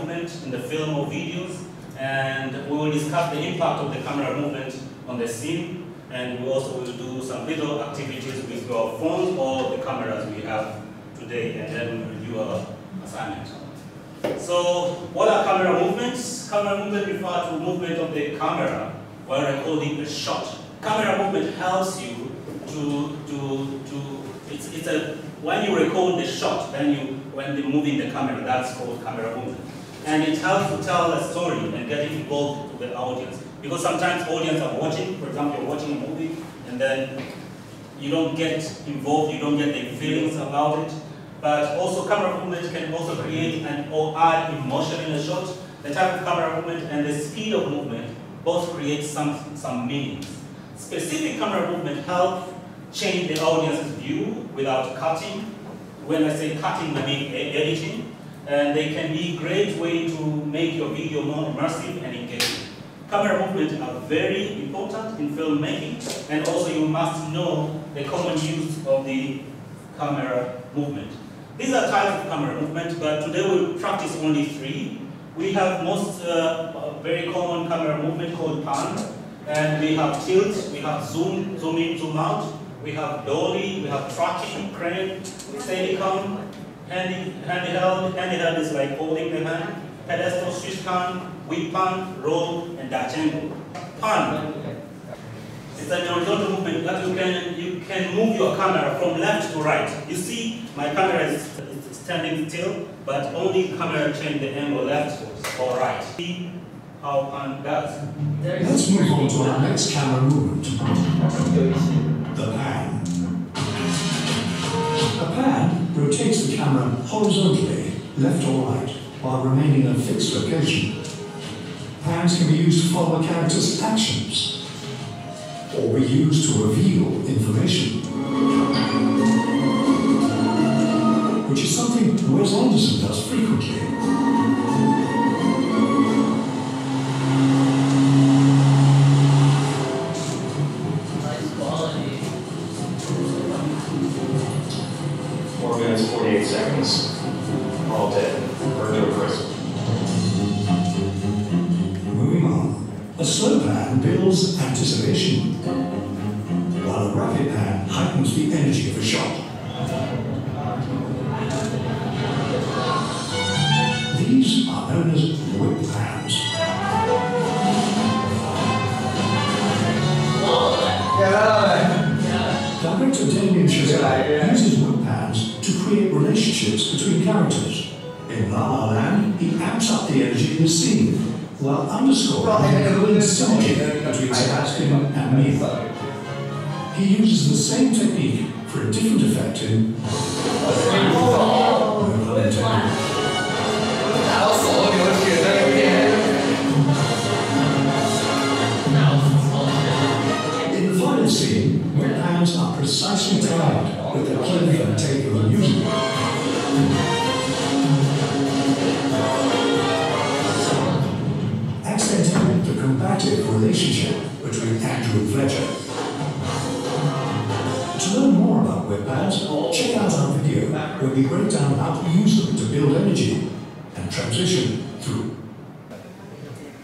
movement in the film or videos, and we will discuss the impact of the camera movement on the scene, and we also will do some little activities with our phones or the cameras we have today, and then we will review our assignment. So, what are camera movements? Camera movement refers to movement of the camera while recording a shot. Camera movement helps you to, to, to it's, it's a, when you record the shot, then you, when you're moving the camera, that's called camera movement. And it helps to tell a story and get involved with the audience. Because sometimes audience are watching, for example, you're watching a movie, and then you don't get involved, you don't get the feelings about it. But also camera movement can also create and or add emotion in a shot. The type of camera movement and the speed of movement both create some, some meanings. Specific camera movement help change the audience's view without cutting. When I say cutting, I mean editing. And they can be a great way to make your video more immersive and engaging. Camera movements are very important in filmmaking, and also you must know the common use of the camera movement. These are types of camera movement, but today we'll practice only three. We have most uh, very common camera movement called pan, and we have tilt, we have zoom, zoom in, zoom out, we have dolly, we have tracking, crane, steadicam, handy, handheld, handheld is like holding the hand, pedestal, switch pan, whip pan, roll, and Dutch angle. Pan, it's an horizontal movement that you can, you can move your camera from left to right. You see, my camera is, is standing still, but only camera change the angle left or right. See how pan does. Let's move on to our next camera movement. The pan. A pan rotates the camera horizontally, left or right, while remaining in a fixed location. Pans can be used to follow a character's actions, or be used to reveal information. Which is something Wes Anderson does frequently. While a rapid pan heightens the energy of a shot. These are known as whip pans. Director Damien Chazelle uses whip pans to create relationships between characters. In La La Land, he amps up the energy in the scene, while underscoring the growing between Sebastian and Mia. He uses the same technique for a different effect in No pun and through.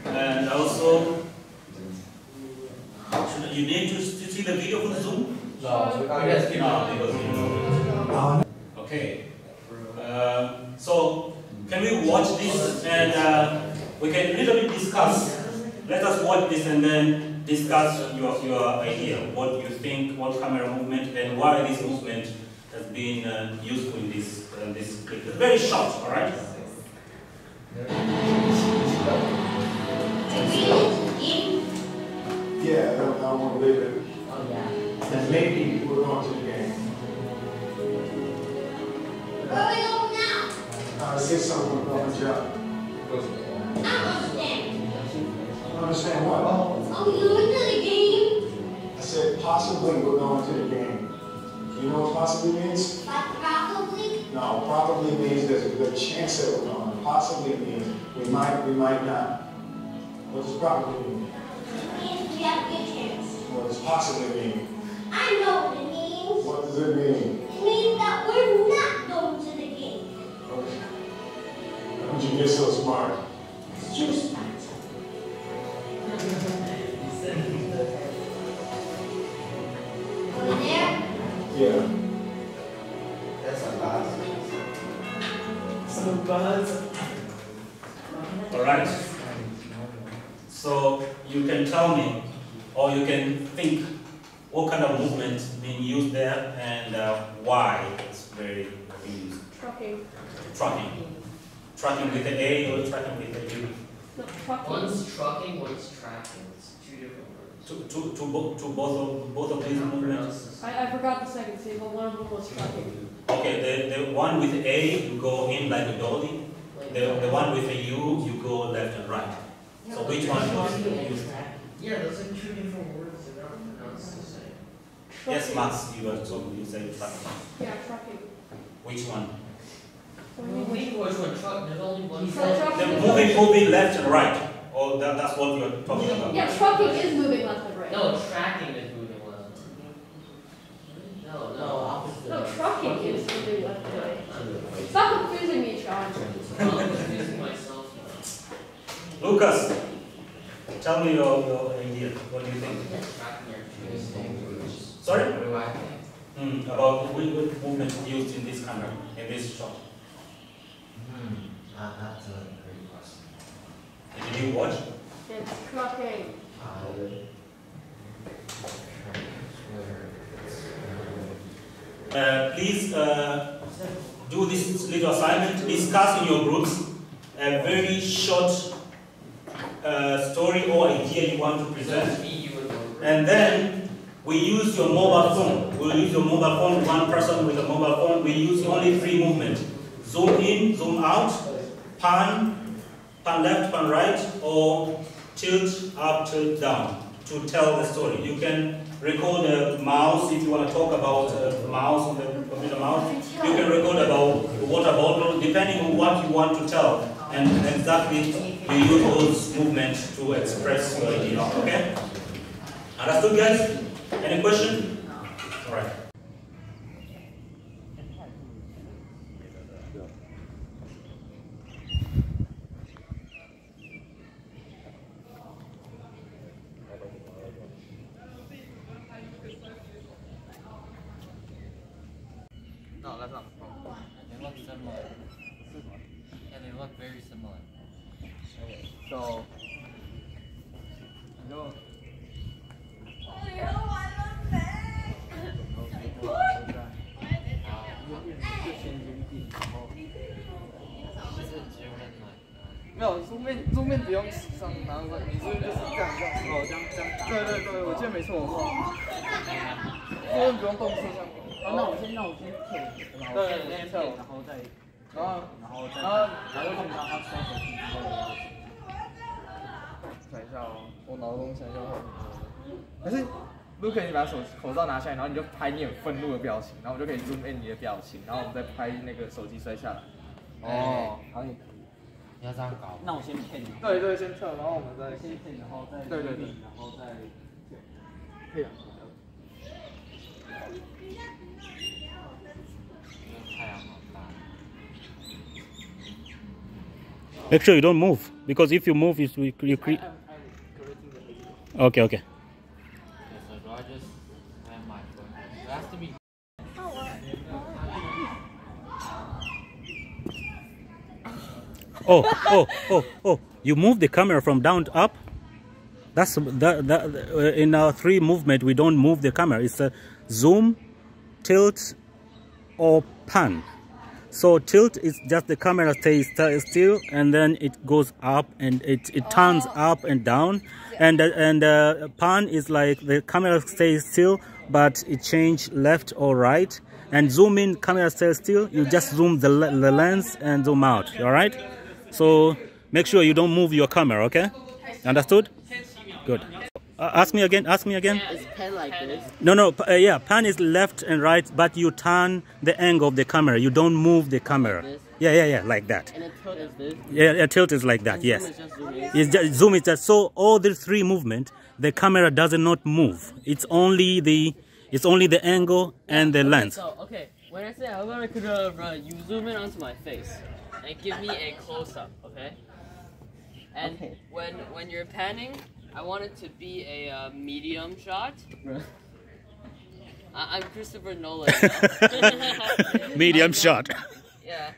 And also, should, you need to, to see the video for the Zoom? No, let's keep No, on. because you know. Okay. Um, so, can we watch this and uh, we can a little bit discuss? Let us watch this and then discuss your, your idea. What you think, what camera movement, and why this movement has been uh, useful in this, uh, this clip. It's very short, alright? Yeah, I don't, I don't want to leave it. Oh, yeah. And maybe we're going to the game. Where we going now? Uh, get someone going to job. I understand. You understand what? Oh, you went to the game? I said possibly we're going to the game. You know what possibly means? Like probably? No, probably means there's a good chance that we're going possibly mean. We might, we might not. What does probably mean? Means we have good chance. What does possibly mean? I know what it means. What does it mean? It means that we're not going to the game. Okay. How did you get so smart? It's too smart. buzz. Alright? So you can tell me, or you can think what kind of movement being used there and uh, why it's very being used. Trucking. Trucking. Tracking with the A or trucking with the U. No, trucking. One's trucking, one's tracking. It's two different words. To, to, to, bo- to both of both of these movements. I, I forgot the second C, but one of them was trucking. Okay, the, the one with A you go in like a dolly. The, the one with the U you go left and right. So which one do you use? Yeah, those are two different words. They're not pronounced the same. Yes, Max, you are so you say trucking. Yeah, trucking. Which one? What do you mean? Moving which one? Truck. There's only one. Truck- truck. trucking The is moving, moving left and right. Oh, that, that's what you're talking about. Yeah, trucking is moving left and right. No, tracking is moving left. No, no, opposite. No, trucking is moving left and right. Stop confusing me, Sean. I'm confusing myself now. Lucas, tell me your, your idea. What do you think? Tracking are two distinct words. Sorry? What do I think? Hmm, about which which movement used in this camera, in this shot. Hmm, uh, that's a great question. Did you watch? It's trucking. Uh, please uh, do this little assignment. Discuss in your groups a very short uh, story or idea you want to present. And And then we use your mobile phone. We'll use your mobile phone, one person with a mobile phone. We use only three movements. Zoom in, zoom out, pan, pan left, pan right, or tilt up, tilt down to tell the story. You can record a mouse if you want to talk about a mouse on the computer mouse. You can record about water bottle, depending on what you want to tell. And exactly you use those movements to express your idea. Okay? Understood, guys? Any question? All right. 没有，桌面桌面不用上，然后你是不是就是这样这样？哦，这样这样。对对对，我记得没错。桌面不用动摄像头。哦，那我先，那我先跳，然后对先先跳然后再，然后然后再，然后然后看到他收手机之后的样子。想一下哦，我脑中想一下话还是 Luke 你把手口罩拿下来，然后你就拍你很愤怒的表情，然后我就可以 zoom in 你的表情，然后我们再拍那个手机摔下来。哦，可以。要这样搞。那我先骗你。对对，先撤，然后我们再先骗，然后再对对对，然后再可以啊。太阳好大。Make sure you don't move because if you move, you you create. To okay. Oh, oh, oh, oh! You move the camera from down to up. That's that, that uh, in our three movement. We don't move the camera. It's a zoom, tilt, or pan. So tilt is just the camera stays st- still, and then it goes up and it, it turns up and down, and uh, and uh, pan is like the camera stays still, but it change left or right. And zoom in, camera stays still. You just zoom the, the lens and zoom out. All right. So make sure you don't move your camera. Okay. Understood? Good. Uh, ask me again. Ask me again. Is pan like this? No, no, uh, yeah, pan is left and right, but you turn the angle of the camera. You don't move the camera. this? Yeah, yeah, yeah, like that. And a tilt is this? Yeah, a tilt is like that. And Yes. zoom is just zoom in? It's just, zoom is just so all the three movement, the camera does not move. It's only the it's only the angle and the Okay, lens. So, okay, when I say I'm gonna could uh, uh, you zoom in onto my face and give me a close up, okay? And Okay. when when you're panning, I want it to be a uh, medium shot. I- am Christopher Nolan. medium shot. Yeah.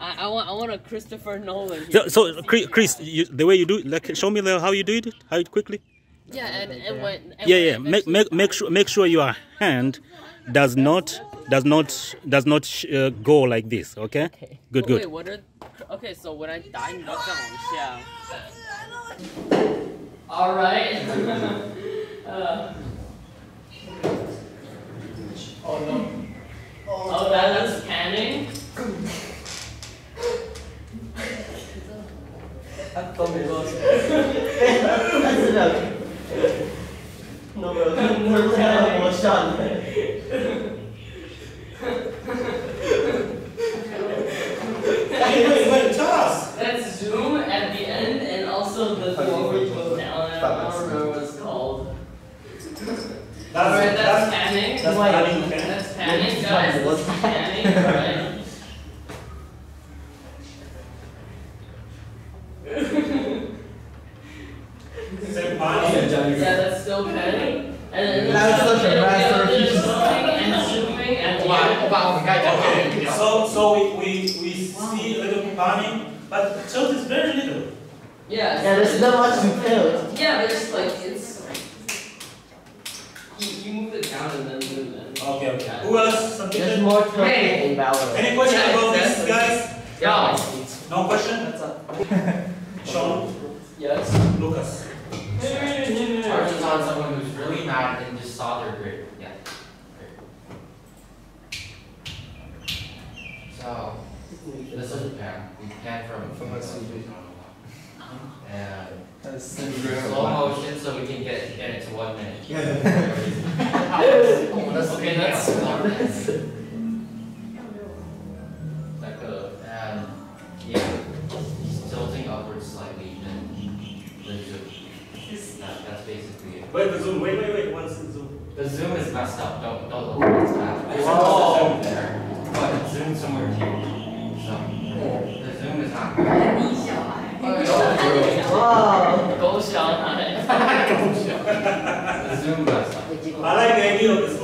I, I, want I want a Christopher Nolan. Here. So, so Chris, you, the way you do, like, show me how you do it, how it quickly. Yeah, and, and when and yeah, yeah, make make make sure make sure your hand does not does not does not uh, go like this. Okay. okay. Good. Good. Wait, what are? Okay, so when I die, knock down, yeah. All right. uh, oh no. Oh, that, that's panning. Wait, wait, wait, tell us. That's zoom at the end, and also the one where you go down. I don't remember what it's called. That's, Alright, that's that's, panning. that's panning, okay. That's panning, guys. That's panning, right? Say panning. Yeah, that's still panning. And then That's such a it'll- it'll- masterpiece. it'll zooming and zooming at the end. Okay, so, so we, we, we see a little panning, but tilt is very little. Yeah. Yeah, there's not much to tell. Yeah, but it's like it's. You, you move it down and then zoom in. Okay, okay. Who else? Some There's question? more tilting in Valorant. Any question Yeah, about this, exactly. guys? Yeah. No question? Sean, Yes. Lucas. Ours is on someone who's really mad and just saw their grade. Yeah. So, this is a pan. We pan from from and slow motion so we can get get it to one minute. Uh, wait, the zoom, wait, wait, wait, what's the zoom? The zoom is messed up, don't, don't look at that. It's oh. zoom there, but it's zoomed somewhere here. So, the zoom is not Go Go messed up. I like the idea of this